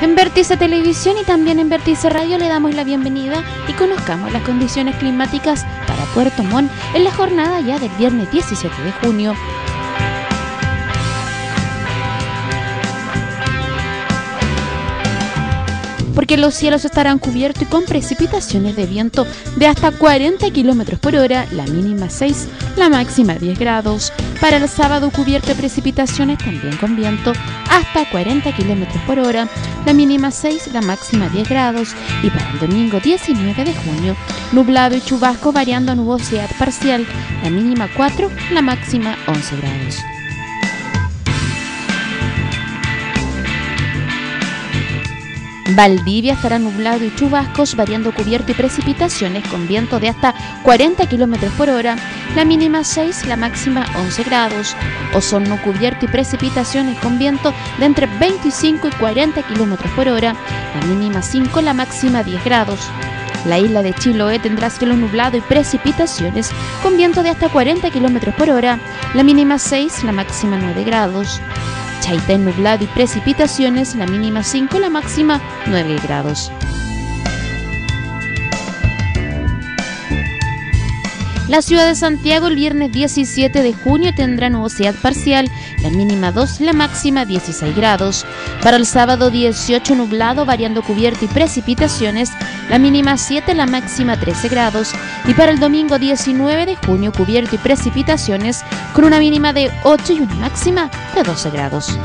En Vértice Televisión y también en Vértice Radio le damos la bienvenida y conozcamos las condiciones climáticas para Puerto Montt en la jornada ya del viernes 17 de junio. porque los cielos estarán cubiertos y con precipitaciones de viento de hasta 40 km por hora, la mínima 6, la máxima 10 grados. Para el sábado cubierto de precipitaciones también con viento hasta 40 km por hora, la mínima 6, la máxima 10 grados. Y para el domingo 19 de junio, nublado y chubasco variando a nubosidad parcial, la mínima 4, la máxima 11 grados. Valdivia estará nublado y chubascos, variando cubierto y precipitaciones con viento de hasta 40 km por hora, la mínima 6, la máxima 11 grados. Osorno cubierto y precipitaciones con viento de entre 25 y 40 km por hora, la mínima 5, la máxima 10 grados. La isla de Chiloé tendrá cielo nublado y precipitaciones con viento de hasta 40 km por hora, la mínima 6, la máxima 9 grados. Chaitén nublado y precipitaciones, la mínima 5, la máxima 9 grados. La ciudad de Santiago el viernes 17 de junio tendrá nubosidad parcial, la mínima 2, la máxima 16 grados. Para el sábado 18 nublado, variando cubierto y precipitaciones, la mínima 7, la máxima 13 grados. Y para el domingo 19 de junio cubierto y precipitaciones con una mínima de 8 y una máxima de 12 grados.